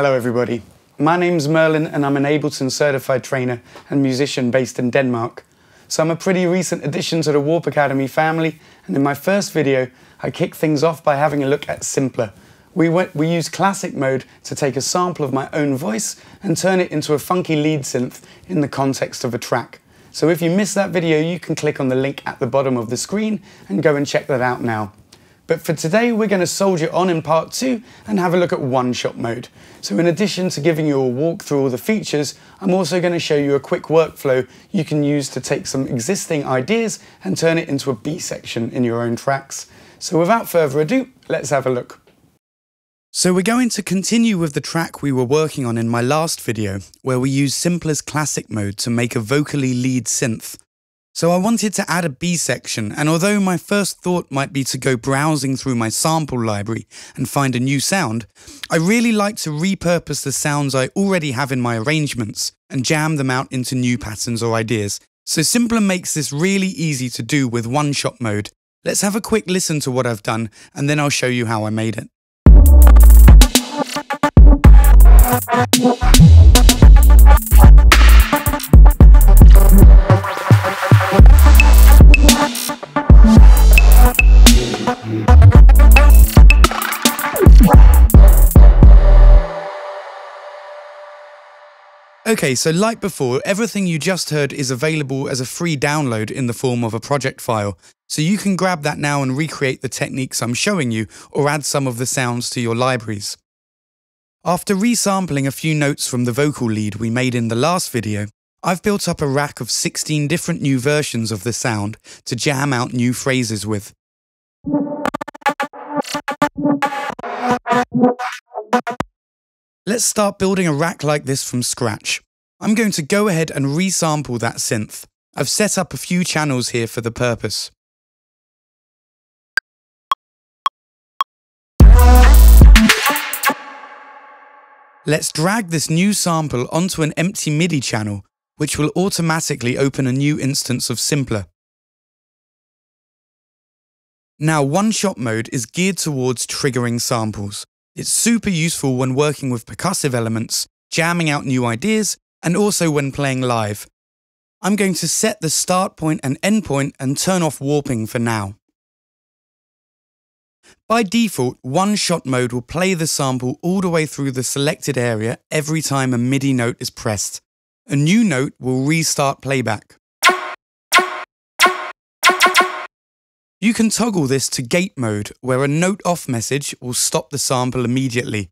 Hello, everybody. My name's Merlyn, and I'm an Ableton certified trainer and musician based in Denmark. So I'm a pretty recent addition to the Warp Academy family, and in my first video, I kick things off by having a look at Simpler. We, went, we used classic mode to take a sample of my own voice and turn it into a funky lead synth in the context of a track. So if you missed that video, you can click on the link at the bottom of the screen and go and check that out now. But for today, we're going to soldier on in part two and have a look at one-shot mode. So in addition to giving you a walk through all the features, I'm also going to show you a quick workflow you can use to take some existing ideas and turn it into a B section in your own tracks. So without further ado, let's have a look. So we're going to continue with the track we were working on in my last video, where we used Simpler's classic mode to make a vocally lead synth. So I wanted to add a B section, and although my first thought might be to go browsing through my sample library and find a new sound, I really like to repurpose the sounds I already have in my arrangements and jam them out into new patterns or ideas. So Simpler makes this really easy to do with one-shot mode. Let's have a quick listen to what I've done, and then I'll show you how I made it. Okay, so like before, everything you just heard is available as a free download in the form of a project file. So you can grab that now and recreate the techniques I'm showing you, or add some of the sounds to your libraries. After resampling a few notes from the vocal lead we made in the last video, I've built up a rack of 16 different new versions of the sound to jam out new phrases with. Let's start building a rack like this from scratch. I'm going to go ahead and resample that synth. I've set up a few channels here for the purpose. Let's drag this new sample onto an empty MIDI channel, which will automatically open a new instance of Simpler. Now, one-shot mode is geared towards triggering samples. It's super useful when working with percussive elements, jamming out new ideas, and also when playing live. I'm going to set the start point and end point and turn off warping for now. By default, one-shot mode will play the sample all the way through the selected area every time a MIDI note is pressed. A new note will restart playback. You can toggle this to gate mode, where a note off message will stop the sample immediately.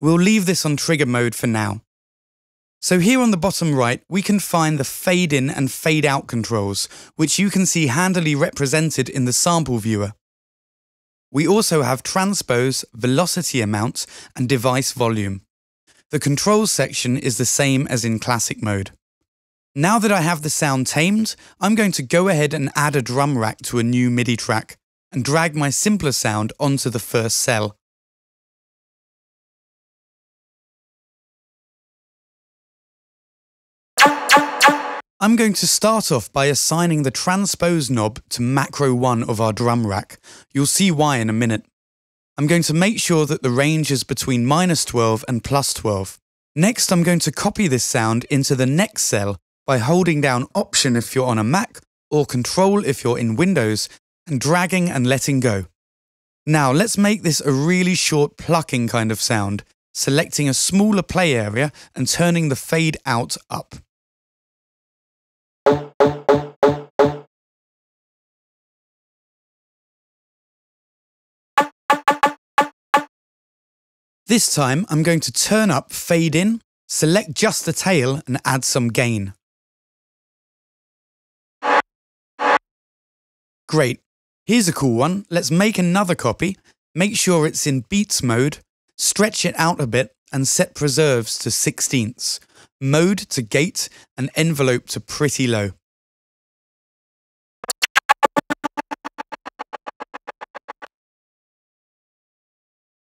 We'll leave this on trigger mode for now. So here on the bottom right, we can find the fade in and fade out controls, which you can see handily represented in the sample viewer. We also have transpose, velocity amount, and device volume. The controls section is the same as in classic mode. Now that I have the sound tamed, I'm going to go ahead and add a drum rack to a new MIDI track and drag my simpler sound onto the first cell. I'm going to start off by assigning the transpose knob to macro 1 of our drum rack. You'll see why in a minute. I'm going to make sure that the range is between minus 12 and plus 12. Next, I'm going to copy this sound into the next cell by holding down Option if you're on a Mac or Control if you're in Windows and dragging and letting go. Now let's make this a really short plucking kind of sound, selecting a smaller play area and turning the fade out up. This time I'm going to turn up fade in, select just the tail and add some gain. Great. Here's a cool one. Let's make another copy. Make sure it's in beats mode, stretch it out a bit, and set preserves to sixteenths, mode to gate, and envelope to pretty low.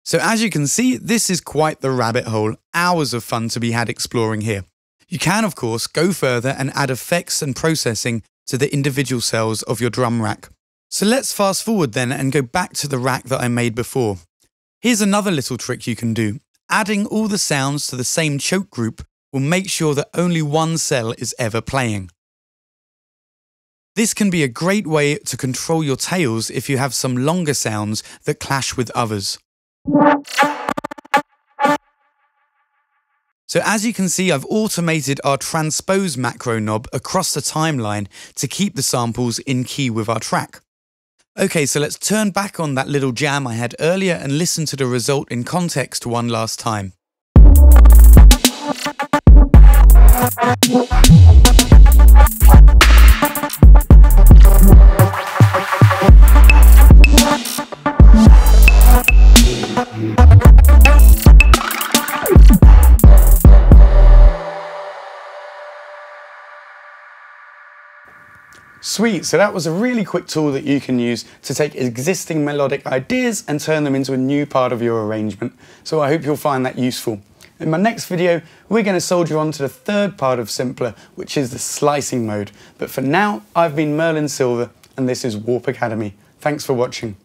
So as you can see, this is quite the rabbit hole, hours of fun to be had exploring here. You can, of course, go further and add effects and processing to the individual cells of your drum rack. So let's fast forward then and go back to the rack that I made before. Here's another little trick you can do. Adding all the sounds to the same choke group will make sure that only one cell is ever playing. This can be a great way to control your tails if you have some longer sounds that clash with others. So as you can see, I've automated our transpose macro knob across the timeline to keep the samples in key with our track. Okay, so let's turn back on that little jam I had earlier and listen to the result in context one last time. Sweet, so that was a really quick tool that you can use to take existing melodic ideas and turn them into a new part of your arrangement. So I hope you'll find that useful. In my next video, we're going to soldier on to the third part of Simpler, which is the slicing mode. But for now, I've been Merlyn Silva, and this is Warp Academy. Thanks for watching.